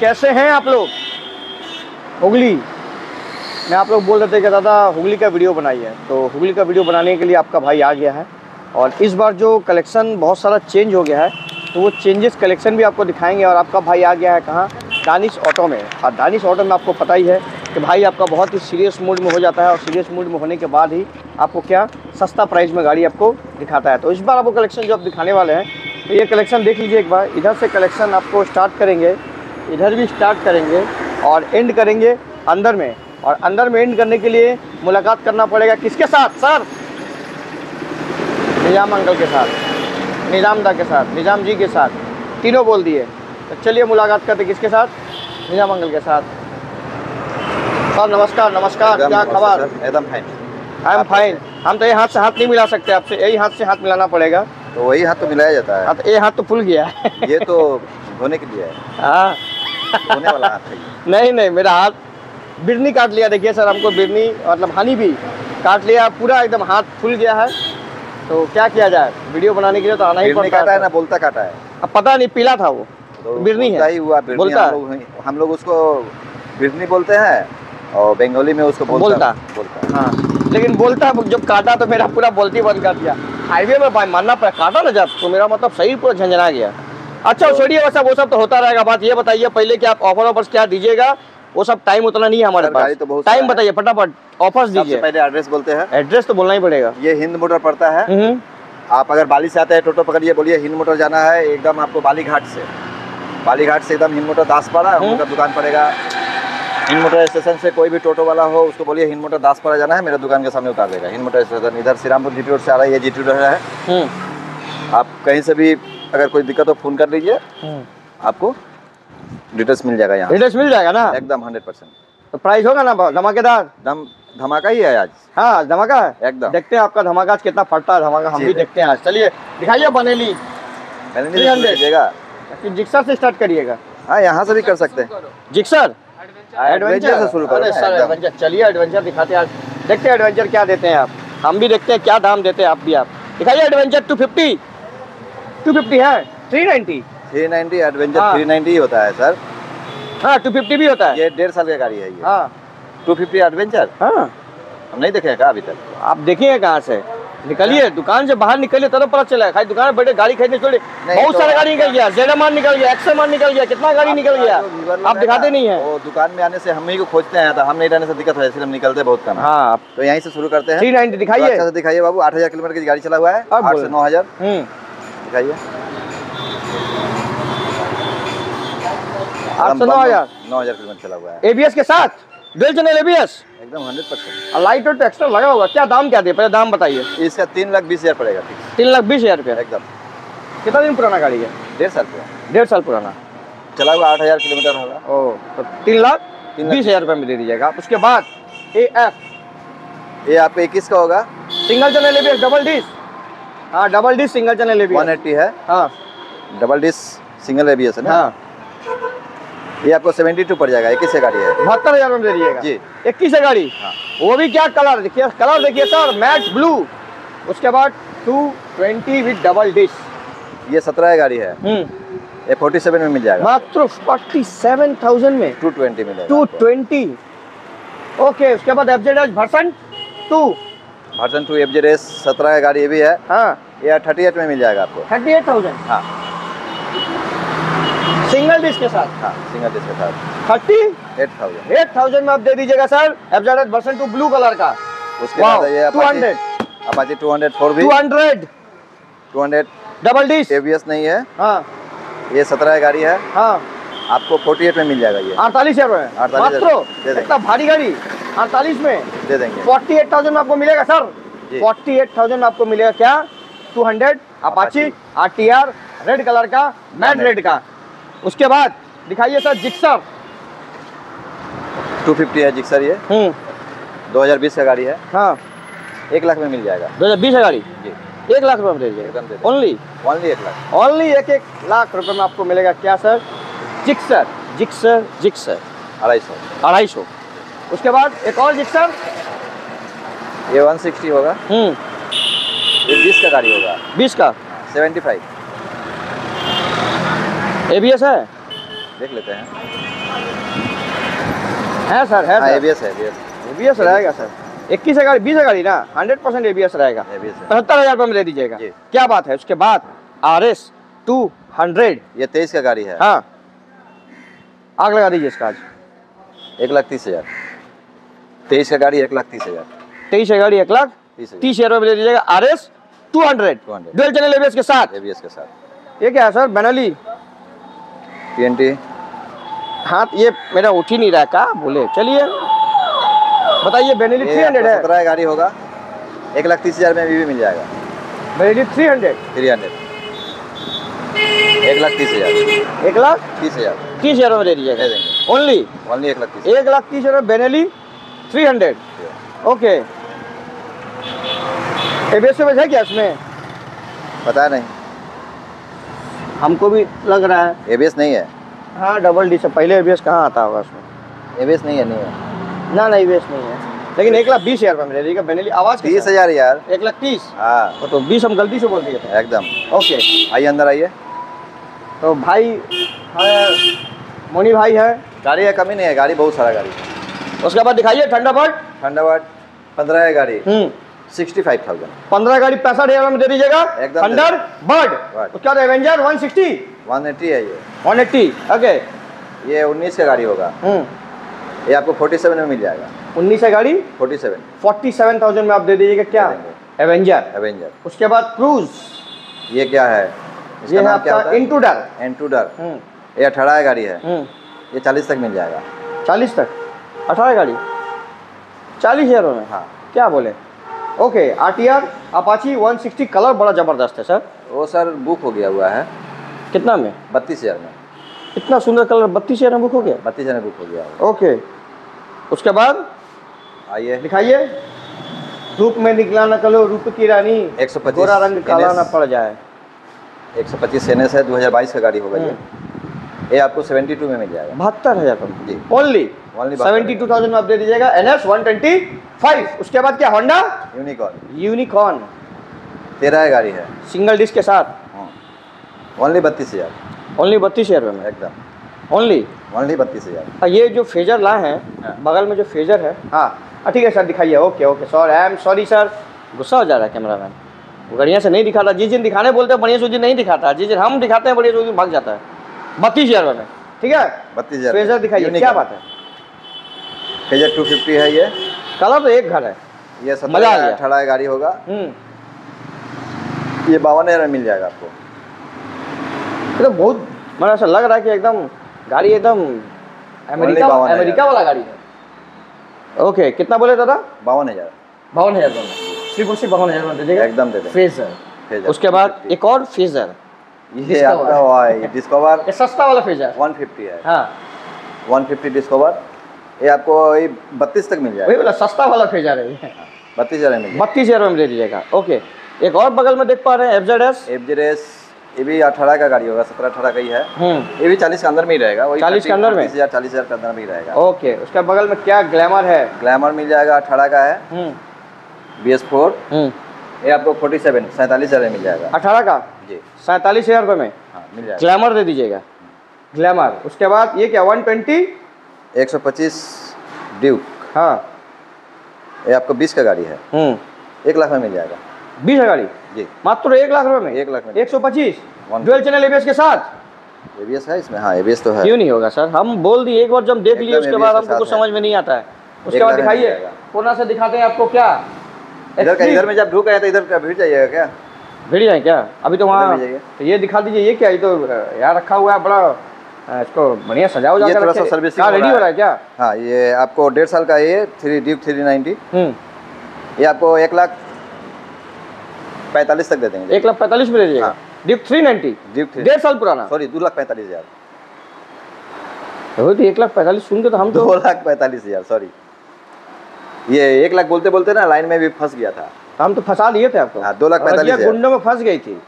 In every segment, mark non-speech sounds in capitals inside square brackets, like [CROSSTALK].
कैसे हैं आप लोग हुगली मैं आप लोग बोल रहे थे कि दादा हुगली का वीडियो बनाइए तो हुगली का वीडियो बनाने के लिए आपका भाई आ गया है। और इस बार जो कलेक्शन बहुत सारा चेंज हो गया है तो वो चेंजेस कलेक्शन भी आपको दिखाएँगे और आपका भाई आ गया है कहाँ? दानिश ऑटो में। और दानिश ऑटो में आपको पता ही है कि भाई आपका बहुत ही सीरियस मूड में हो जाता है और सीरियस मूड में होने के बाद ही आपको क्या सस्ता प्राइस में गाड़ी आपको दिखाता है। तो इस बार आपको कलेक्शन जो आप दिखाने वाले हैं तो ये कलेक्शन देख लीजिए एक बार। इधर से कलेक्शन आपको स्टार्ट करेंगे, इधर भी स्टार्ट करेंगे और एंड करेंगे अंदर में। और अंदर में एंड करने के लिए मुलाकात करना पड़ेगा किसके साथ? सर! निज़ाम अंकल के साथ। निज़ाम दा के साथ। निज़ाम जी के साथ। तीनों बोल दिए। तो चलिए मुलाकात करते किसके साथ? निज़ाम अंकल के साथ। सर नमस्कार नमस्कार। क्या खबर? एकदम फाइन आई एम फाइन हम तो ये हाथ से हाथ नहीं मिला सकते आपसे। यही हाथ से हाथ मिलाना पड़ेगा। तो वही हाथ तो मिलाया जाता है। हाँ तो ये हाथ तो फुल गया है। ये तो धोने के लिए है। हाँ। [LAUGHS] नहीं नहीं मेरा हाथ बिरनी काट लिया। देखिए सर हमको बिरनी मतलब हानि भी काट लिया। पूरा एकदम हाथ फूल गया है। तो क्या किया जाए? वीडियो बनाने के लिए तो आना ही पड़ता है ना बोलता काटा है। अब पता नहीं पीला था वो। तो बिरनी है। ही हुआ बिरनी बोलता हम लोग हम लोग उसको बिरनी बोलते हैं और बंगाली में उसको बोलता बोलता। बोलता। हाँ लेकिन बोलता जब काटा तो मेरा पूरा बोलती बंद कर दिया। हाईवे में भाई मानना पड़ा काटा ना जब तो मेरा मतलब सही पूरा झंझना गया। अच्छा वो छोड़िए वैसा वो सब तो होता रहेगा। बात ये बताइए पहले कि आप ऑफ़र ऑफर्स क्या दीजिएगा? वो सब टाइम उतना नहीं है हमारे पास। तो टाइम बताइए फटाफट ऑफर्स दीजिए। पहले एड्रेस बोलते हैं। एड्रेस तो बोलना ही पड़ेगा। ये हिंद मोटर पड़ता है। हम्म। आप अगर बाली से आते हैं टोटो पकड़िए बोलिए हिंद मोटर जाना है एकदम आपको बाली घाट से। बाली घाट से एकदम हिंद मोटर दासपाड़ा हम्म। उनका दुकान पड़ेगा। हिंद मोटर स्टेशन से कोई भी टोटो वाला हो उसको बोलिए हिंद मोटर दासपाड़ा जाना है मेरे दुकान के सामने उतार देगा। हिंद मोटर स्टेशन इधर श्रीरामपुर जीटी रोड से आ रहा है ये जीटी रोड है। हम्म। आप कहीं से भी अगर कोई दिक्कत हो फ़ोन कर लीजिए। आपको डिटेल्स मिल जाएगा यहाँ। एड्रेस मिल जाएगा ना? एकदम हंड्रेड परसेंट तो प्राइस होगा ना धमाकेदार? दम धमाका ही है आज। हाँ धमाका है। एकदम। देखते हैं आपका धमाका आज कितना फटता है धमाका हम भी देखते हैं आज। चलिए दिखाइए बनेली। मैंने 300 लीजिएगा जिक्सर से स्टार्ट करिएगा। हाँ यहाँ से भी कर सकते हैं। जिक्सर एडवेंचर से शुरू करो। सर एडवेंचर चलिए एडवेंचर दिखाते हैं आज। देखते हैं एडवेंचर क्या देते हैं आप। हम भी देखते हैं क्या दाम देते हैं आप भी आप। दिखाइए adventure two fifty two fifty है? Three ninety three ninety adventure हाँ। थ्री नाइन्टी ही होता है सर। हाँ टू फिफ्टी भी होता है। ये डेढ़ साल की गाड़ी है ये। हाँ। Two fifty adventure? हाँ। हम नहीं देखे हैं क्या अभी तक। आप देखिए कहाँ से। निकलिए दुकान से बाहर निकलिए तब पता चला खाली दुकान बैठे गाड़ी खरीदने छोड़े। बहुत तो सारा गाड़ी निकल गया जेडमान निकल गया एक्समान निकल गया कितना गाड़ी निकल गया। आप दिखाते नहीं है। वो दुकान में आने से हम ही को खोजते हैं तो हम नहीं रहने से दिक्कत है इसलिए हम निकलते बहुत कम। हाँ तो यहीं से शुरू करते हैं। थ्री नाइन्टी तो दिखाइए। अच्छा दिखाइए बाबू आठ हज़ार किलोमीटर की गाड़ी चला हुआ है आठ से नौ हज़ार। हम्म। दिखाइए। आठ सौ नौ हज़ार नौ हज़ार किलोमीटर चला हुआ है। एबीएस के साथ? डुअल चैनल एबीएस एकदम हंड्रेड परसेंट लाइट और एक्स्ट्रा लगा होगा। क्या दाम क्या दे पहले दाम बताइए। इसका तीन लाख बीस हज़ार पड़ेगा। तीन लाख बीस हज़ार रुपया? एकदम। कितना दिन पुराना गाड़ी है? डेढ़ साल पुराना। डेढ़ साल पुराना। चला हुआ आठ हज़ार किलोमीटर होगा। ओ तो तीन लाख बीस हज़ार रुपये में दे दीजिएगा। उसके बाद ए एफ़ ये आपको इक्कीस का होगा। Single channel ABS double disc हाँ double disc single channel ABS eighty है। हाँ। डबल डिस सिंगल एबीएस है ना? हाँ। ये आपको सेवेंटी टू पड़ जाएगा इक्कीस से गाड़ी है। बहत्तर हज़ार में दे दीजिएगा। जी। इक्कीस है गाड़ी? हाँ। वो भी क्या कलर देखिए कलर देखिए सर मैट ब्लू उसके बाद two twenty with double disc ये सत्रह गाड़ी है। हम्म। ये फोर्टी सेवन में मिल जाएगा। मात्र फोर्टी सेवन थाउज़ेंड में टू ट्वेंटी मिलेगा टू ट्वेंटी ओके उसके बाद F Z version two version two F Z S सत्रह गाड़ी ये भी है। हाँ। ये थर्टी एट में मिल जाएगा आपको। थर्टी एट थाउज़ेंड हाँ। सिंगल डिश के साथ? हाँ सिंगल डिस्क के साथ। Thirty? Eight thousand. Eight thousand में आप दे दीजिएगा sir. F Z version two blue colour का। उसके बाद ये two hundred Apache two hundred four भी two hundred two hundred double disc ABS नहीं है। हाँ। ये सत्रह गाड़ी है। हाँ। आपको फोर्टी एट में मिल जाएगा ये। अड़तालीस हज़ार रुपए 48,000 मात्र दे देंगे। इतना भारी गाड़ी। अड़तालीस में। दे देंगे। फोर्टी एट थाउज़ेंड में आपको मिलेगा सर। फोर्टी एट थाउज़ेंड में आपको मिलेगा क्या? Two hundred Apache R T R red colour का मैट रेड का। उसके बाद दिखाइए सर जिक्सर। टू फिफ्टी है जिक्सर ये। हम्म। 2020 का गाड़ी है। हाँ। एक लाख में मिल जाएगा। दो हज़ार बीस है गाड़ी? जी। एक लाख रुपये में दे दीजिएगा दे। ओनली ओनली एक लाख। ओनली एक एक लाख रुपए में आपको मिलेगा। क्या सर? जिक्सर। Gixxer Gixxer. अढ़ाई सौ। अढ़ाई सौ। उसके बाद एक और जिक्सर। ये 160 होगा। हम्म। ये 20 का गाड़ी होगा। बीस का? 75 ए बी एस है? देख लेते हैं। है सर है हाँ एबीएस है एबीएस ए बी एस रहेगा सर इक्कीस है गाड़ी बीस है गाड़ी ना? Hundred percent A B S रहेगा। पचहत्तर हज़ार रुपये में दे दीजिएगा। क्या बात है उसके बाद आर एस टू हंड्रेड ये 23 का गाड़ी है। हाँ। आग लगा दीजिए इसका आज। एक लाख तीस हज़ार। तेईस का गाड़ी एक लाख तीस हज़ार। तेईस है गाड़ी एक लाख तीस हज़ार। रुपये दे दीजिएगा। R S two hundred 200 dual channel ABS के साथ। एबीएस के साथ। ये क्या है सर बेनाली टीएनटी हाँ ये मेरा उठ ही नहीं रहा का? बोले चलिए। बताइए बेनेली थ्री हंड्रेड है। सत्रह गाड़ी होगा। एक लाख तीस हज़ार में अभी भी मिल जाएगा। Benelli three hundred three hundred एक लाख तीस हज़ार। एक लाख तीस हज़ार। तीस हज़ार में दे दीजिएगा। दे देंगे। ओनली ओनली एक लाख तीस एक लाख तीस हज़ार Benelli three hundred okay ABS में है क्या इसमें? पता नहीं। हमको भी लग रहा है। एबीएस नहीं है। हाँ डबल डी से पहले एबीएस कहाँ आता होगा उसमें? एबीएस नहीं है नहीं है। ना ना एबीएस नहीं है। लेकिन एक लाख बीस हज़ार रुपये में दे बेनेली आवाज़ तीस हज़ार यार। एक लाख तीस? हाँ। तो बीस हम गलती से बोल दिए थे। एकदम। ओके। आइए अंदर आइए। तो भाई है मोनी भाई है। गाड़ी का कमी नहीं है। गाड़ी बहुत सारा गाड़ी है। उसके बाद दिखाइए ठंडा बर्ड थंडरबर्ड पंद्रह है गाड़ी। हम्म। Sixty five thousand. पंद्रह गाड़ी पैंसठ हज़ार में दे दीजिएगा। Thunderbird. उसके बाद Avenger one sixty one eighty है ये। One eighty okay. ये उन्नीस का गाड़ी होगा। हम्म। ये आपको फोर्टी सेवन में मिल जाएगा। उन्नीस है गाड़ी? Forty seven forty seven thousand में आप दे दीजिएगा। क्या? एवेंजर एवेंजर उसके बाद क्रूज ये क्या है? ये है आपका है? इंटूडर एंटूडर हम्म। ये अठारह गाड़ी है। हम्म। ये चालीस तक मिल जाएगा। चालीस तक। अठारह गाड़ी। चालीस हज़ार में? हाँ। क्या बोले? Okay R T R Apache one sixty colour बड़ा ज़बरदस्त है सर वो सर बुक हो गया हुआ है। कितना में? बत्तीस हज़ार में। इतना सुंदर कलर बत्तीस हज़ार में बुक हो गया? बत्तीस हज़ार में बुक हो गया ओके उसके बाद? आइए। दिखाइए। धूप में निकला न कलो रूप की रानी। 125 गोरा रंग काला न पड़ जाए। एक सौ पच्चीस एन एस है दो हज़ार बाईस का गाड़ी होगा ये। ये आपको सेवेंटी टू में मिल जाएगा। बहत्तर हज़ार का जी। Only Only seventy two thousand में आप दे दीजिएगा। N S one twenty five उसके बाद क्या? होंडा यूनिकॉर्न यूनिकॉर्न तेरह गाड़ी है। सिंगल डिस्क के साथ। ओनली बत्तीस हज़ार। ओनली बत्तीस हज़ार में। एकदम। ओनली ओनली बत्तीस हज़ार। ये जो फेजर लाए हैं हाँ। बगल में जो फेजर है। हाँ। हाँ, ठीक है सर दिखाइए। Okay okay. Sorry I am sorry sir गुस्सा हो जा रहा है कैमरा मैन बढ़िया से नहीं दिखाता। जिस दिन दिखाने बोलते हैं बढ़िया से उस दिन नहीं दिखाता। जिस दिन हम दिखाते हैं बढ़िया से उस दिन भाग जाता है। बत्तीस हज़ार में। ठीक है? बत्तीस हज़ार फेजर दिखाइए क्या बात है? फेजर टू फिफ्टी है ये। कलर तो एक घर है। ये मज़ा आ अठारह गाड़ी होगा। हम्म। ये बावन हज़ार में मिल जाएगा आपको। तो बहुत मतलब ऐसा लग रहा है कि एकदम गाड़ी एकदम अमेरिका अमेरिका वाला गाड़ी है। ओके कितना बोले दादा? बावन हज़ार। बावन हज़ार सिर्फ़ और सिर्फ़ बावन हज़ार में दे देगा। एकदम दे देंगे फेजर फेजर उसके बाद एक और फेजर ये आपका है, डिस्कवर [LAUGHS] ये सस्ता वाला फेजर वन फिफ्टी है। हाँ। वन फिफ्टी डिस्कवर ये आपको ये बत्तीस तक मिल वही जाएगा बोला सस्ता वाला फेजर है ये। बत्तीस हज़ार में मिल जाएगा। बत्तीस हज़ार में दे दीजिएगा। ओके। एक और बगल में देख पा रहे हैं F Z S F G ये भी अठारह का गाड़ी होगा सत्रह अठारह का ही है। हम्म। ये भी चालीस के अंदर में ही रहेगा वही 40 के अंदर में? हज़ार चालीस हज़ार के अंदर में ही रहेगा। ओके उसके बगल में क्या ग्लैमर है? ग्लैमर मिल जाएगा अठारह का है। हम्म। बी एस फोर हम्म। ये आपको फोर्टी सेवन सैंतालीस हज़ार में मिल जाएगा। अठारह का? जी। सैंतालीस हज़ार रुपये में? हाँ मिल जाएगा। ग्लैमर दे दीजिएगा। ग्लैमर। उसके बाद ये क्या वन ट्वेंटी एक सौ पच्चीस ड्यूक। हाँ। ये आपको बीस का गाड़ी है। हम्म। एक लाख में मिल जाएगा। बीस है गाड़ी? जी। मात्र एक लाख रुपए में? एक लाख में एक सौ पच्चीस? डुअल चैनल एबीएस के साथ? एबीएस है इसमें? हाँ एबीएस तो है। क्यों नहीं होगा सर? हम बोल दिए एक बार जब देख लिए उसके बाद हमको कुछ समझ में नहीं आता है। उसके बाद दिखाइए। कोना से दिखाते हैं आपको क्या? इधर का इधर में जब ढूक आए तो इधर का भीड़ जाइएगा क्या? भिड़ जाए क्या? अभी तो वहाँ। तो ये दिखा दीजिए ये क्या ये तो यहाँ रखा हुआ है बड़ा इसको बढ़िया सजा उजा ये थोड़ा सा हो रेडी रहा हो रहा है। क्या? हाँ ये आपको डेढ़ साल का ये थ्री ड्यूक थ्री नाइन्टी हम्म। ये आपको एक लाख पैंतालीस तक दे देंगे। एक लाख पैंतालीस में दे दीजिएगा हाँ। ड्यूक थ्री नाइन्टी थ्री डेढ़ साल पुराना? सॉरी दो लाख पैंतालीस हज़ार। तो एक लाख पैंतालीस सुन के तो हम तो दो लाख पैंतालीस हज़ार सॉरी ये एक लाख बोलते बोलते ना लाइन में भी फंस गया था। हम तो फंसा लिए थे आपको। हाँ, दो लाख पैंतालीस ये गुंडों में फंस गई थी।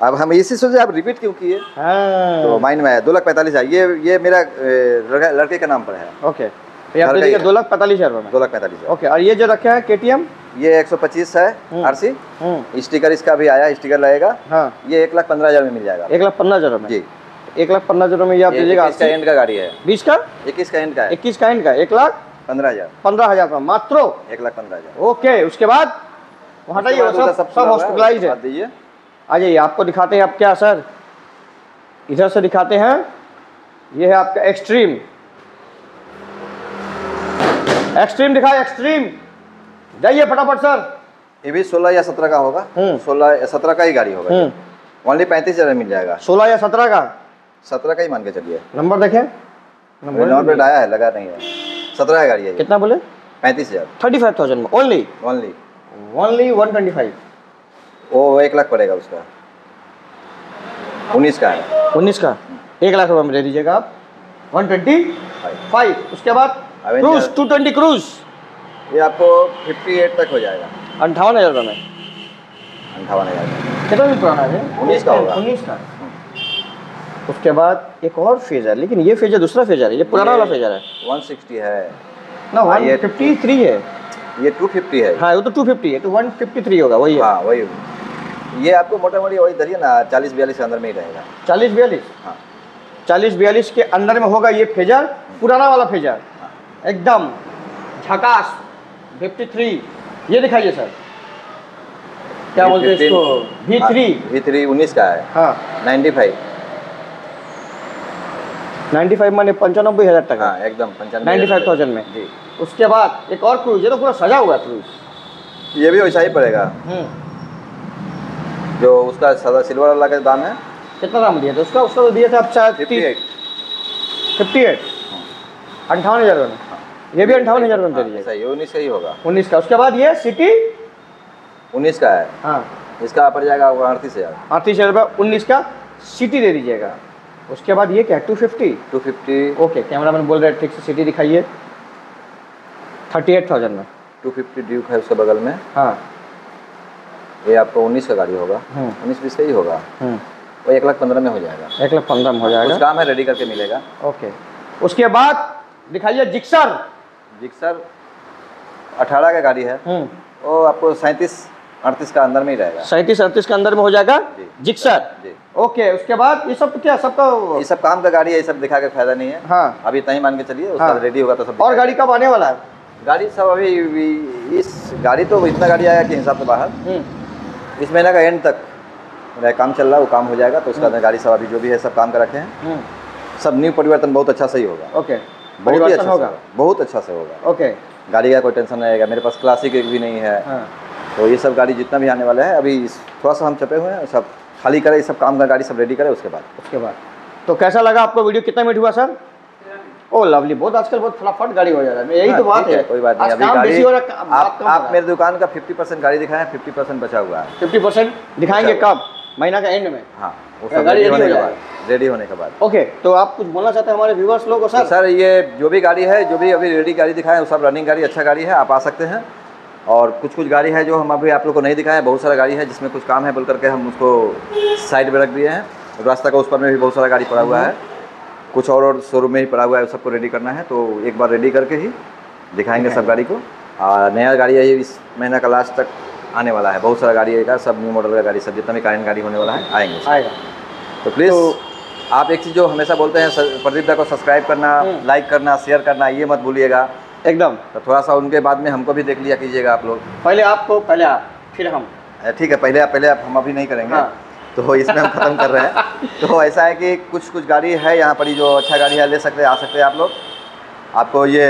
अब हम इसी सोचे आप रिपीट क्यों किए? हाँ। तो माइंड में आया दो लाख पैंतालीस हज़ार ये ये मेरा लड़के का नाम पर है। ओके। तो दे लाख पैंतालीस हज़ार दो लाख पैंतालीस हज़ार। ओके और ये जो रखे हैं के ये एक सौ पच्चीस है हम्म। आरसी हम्म। स्टिकर इसका भी आया स्टिकर लगेगा। हाँ। ये एक लाख पंद्रह हज़ार में मिल जाएगा। एक लाख पंद्रह हज़ार में? जी। एक लाख पंद्रह हज़ार में ये आप दीजिएगा इक्कीस का एंड का गाड़ी है। बीस का? इक्कीस का एंड का इक्कीस का एंड का एक लाख? पंद्रह हज़ार। पंद्रह हज़ार का मात्र? एक लाख पंद्रह हज़ार। ओके उसके बाद? हटाइए सब सब है, हॉस्पिटलाइज है। दीजिए। आ जाइए आपको दिखाते हैं आप क्या सर। इधर से दिखाते हैं। ये है आपका एक्सट्रीम एक्सट्रीम दिखाए एक्सट्रीम जाइए फटाफट सर। ये भी सोलह या सत्रह का होगा। हम्म। सोलह या सत्रह का ही गाड़ी होगा हम्म। ओनली पैंतीस हज़ार मिल जाएगा। सोलह या सत्रह का? सत्रह का ही मान के चलिए। नंबर देखें। नंबर प्लेट आया है लगा नहीं है। सत्रह का गाड़ी है कितना बोले? पैंतीस हज़ार। थर्टी फाइव थाउज़ेंड में। Only? Only. Only one twenty five वो एक लाख पड़ेगा उसका। उन्नीस का है। उन्नीस का? एक लाख रुपए में दे दीजिएगा आप। वन ट्वेंटी फाइव उसके बाद क्रूज टू ट्वेंटी क्रूज ये आपको फिफ्टी एट तक हो जाएगा। अंठावन हज़ार रुपये में। अंठावन हज़ार। कितना भी पुराना है? उन्नीस का होगा। उन्नीस का। उसके बाद एक और फेजर लेकिन ये फेजर दूसरा फेजर है ये पुराना वाला फेजर है। 160 है। ना वन फिफ्टी थ्री है। ये 250 है। हाँ वो तो टू फिफ्टी है तो वन फिफ्टी थ्री होगा वही है। हाँ वही ये आपको मोटा मोटी वही धरिए ना चालीस बयालीस के अंदर में ही रहेगा। चालीस बयालीस? हाँ। चालीस बयालीस के अंदर में होगा ये फेजर पुराना वाला फेजर। एकदम झकास फिफ्टी थ्री ये दिखाइए सर। क्या बोलते हैं इसको? वी थ्री वी थ्री उन्नीस का है। हाँ। 95 नाइन्टी फाइव माने पंचानबे हज़ार टका हाँ। एकदम पंचानवे नाइन्टी फाइव थाउज़ेंड में। जी। उसके बाद एक और क्रूज ये तो पूरा सजा हुआ है क्रूज। ये भी वैसा ही पड़ेगा। जो उसका सदा सिल्वर वाला का दाम है? कितना दाम दिया था उसका? उसका तो दिया था आप शायद फिफ्टी एट फिफ्टी एट अंठावन हज़ार रुपये में ये भी अंठावन हज़ार रुपये में दे दीजिएगा सही उन्नीस का ही होगा। उन्नीस का। उसके बाद ये सिटी उन्नीस का है। हाँ। इसका पड़ जाएगा अड़तीस हज़ार। अड़तीस हज़ार रुपये उन्नीस का सिटी दे दीजिएगा। उसके बाद ये क्या two fifty two fifty okay cameraman बोल रहे हैं ठीक से सिटी दिखाइए। थर्टी एट थाउज़ेंड में। टू फिफ्टी ड्यूक है उसके बगल में? हाँ। ये आपको उन्नीस का गाड़ी होगा। हम्म। उन्नीस बीस का ही होगा? हम्म। वो एक लाख पंद्रह में हो जाएगा। एक लाख पंद्रह में हो कुछ जाएगा काम है रेडी करके मिलेगा। ओके। उसके बाद दिखाइए जिक्सर जिक्सर अठारह का गाड़ी है। हम्म। वो आपको सैंतीस अड़तीस का अंदर में ही रहेगा। सैंतीस अड़तीस के अंदर में हो जाएगा। जिक्सर जी। ओके उसके बाद ये सब तो क्या सबका ये सब काम का गाड़ी है ये सब दिखा के फ़ायदा नहीं है। हाँ। अभी ही मान के चलिए उसका हाँ। रेडी होगा तो सब और गाड़ी कब आने वाला है? गाड़ी सब अभी इस गाड़ी तो इतना गाड़ी आया कि हिसाब से बाहर। हम्म। इस महीने का एंड तक। मेरा काम चल रहा है वो काम हो जाएगा तो उसका गाड़ी सब अभी जो भी है सब काम कर रखे हैं। हम्म। सब न्यू परिवर्तन बहुत अच्छा सही होगा। ओके बहुत ही अच्छा होगा। बहुत अच्छा से होगा। ओके गाड़ी का कोई टेंशन नहीं रहेगा। मेरे पास क्लासिक एक भी नहीं है। हाँ। तो ये सब गाड़ी जितना भी आने वाला है अभी थोड़ा सा हम चपे हुए हैं सब खाली करें ये सब काम का गाड़ी सब रेडी करें उसके बाद। उसके बाद। तो कैसा लगा आपको वीडियो? कितना मिनट हुआ सर? ओ लवली बहुत आजकल बहुत फटाफट गाड़ी हो जा रहा है। यही हाँ, तो बात है कोई बात नहीं अभी गाड़ी हो है, आप आप मेरे दुकान का 50 परसेंट गाड़ी दिखाएँ 50 परसेंट बचा हुआ है। फिफ्टी परसेंट दिखाएँगे। कब? महीना का एंड में। हाँ गाड़ी रेडी होने के बाद रेडी होने के बाद। ओके तो आप कुछ बोलना चाहते हैं हमारे व्यूवर्स लोग को तो सर सर ये जो भी गाड़ी है जो भी अभी रेडी गाड़ी दिखाए वो सब रनिंग गाड़ी अच्छा गाड़ी है आप आ सकते हैं। और कुछ कुछ गाड़ी है जो हम अभी आप लोग को नहीं दिखाए बहुत सारा गाड़ी है जिसमें कुछ काम है बोल करके हम उसको साइड में रख दिए हैं। रास्ता का उस पर में भी बहुत सारा गाड़ी पड़ा हुआ है। कुछ और और शोरूम में ही पड़ा हुआ है सबको रेडी करना है तो एक बार रेडी करके ही दिखाएँगे सब गाड़ी को। और नया गाड़ी है ये इस महीना का लास्ट तक आने वाला है। बहुत सारा गाड़ी आएगा सब न्यू मॉडल का गाड़ी सब जितना भी कारण गाड़ी होने वाला है आएँगे। आएगा। तो प्लीज़ तो- आप एक चीज़ जो हमेशा बोलते हैं प्रदीप दा को सब्सक्राइब करना हम्म। लाइक करना शेयर करना ये मत भूलिएगा। एकदम। तो थोड़ा सा उनके बाद में हमको भी देख लिया कीजिएगा आप लोग। पहले आपको पहले आप फिर हम। ठीक है पहले आप पहले आप हम अभी नहीं करेंगे। हाँ। तो इसमें हम ख़त्म कर रहे हैं। तो ऐसा है कि कुछ कुछ गाड़ी है यहाँ पर ही जो अच्छा गाड़ी है ले सकते हैं आ सकते हैं आप लोग। आपको ये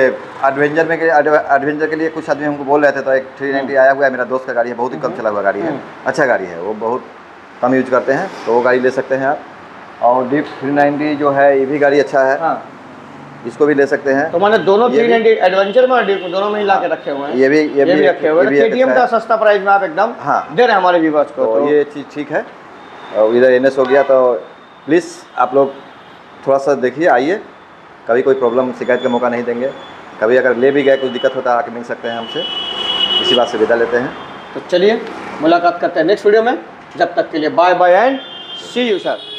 एडवेंचर में के एडवेंचर के लिए कुछ आदमी हमको बोल रहे थे तो एक थ्री नाइन्टी आया हुआ है मेरा दोस्त का गाड़ी है बहुत ही कम चला हुआ गाड़ी है। हम्म। अच्छा गाड़ी है वो बहुत कम यूज़ करते हैं तो वो गाड़ी ले सकते हैं आप। और डीप थ्री नाइन्टी जो है ये भी गाड़ी अच्छा है। हाँ। इसको भी ले सकते हैं। तो मैंने दोनों थ्री नाइनटी एडवेंचर में दोनों में ही ला के रखे हुए हैं? ये भी ये ये भी रखे हुए हैं। अच्छा का सस्ता प्राइस में आप एकदम हाँ। दे रहे हैं हमारे व्यूवर्स को तो तो ये चीज़ ठीक है। और इधर एनएस हो गया तो प्लीज़ आप लोग थोड़ा सा देखिए, आइए। कभी कोई प्रॉब्लम, शिकायत का मौका नहीं देंगे। कभी अगर ले भी गए कुछ दिक्कत होता है आके मिल सकते हैं हमसे। इसी बात से विदा लेते हैं। तो चलिए, मुलाकात करते हैं नेक्स्ट वीडियो में। जब तक के लिए bye bye and see you sir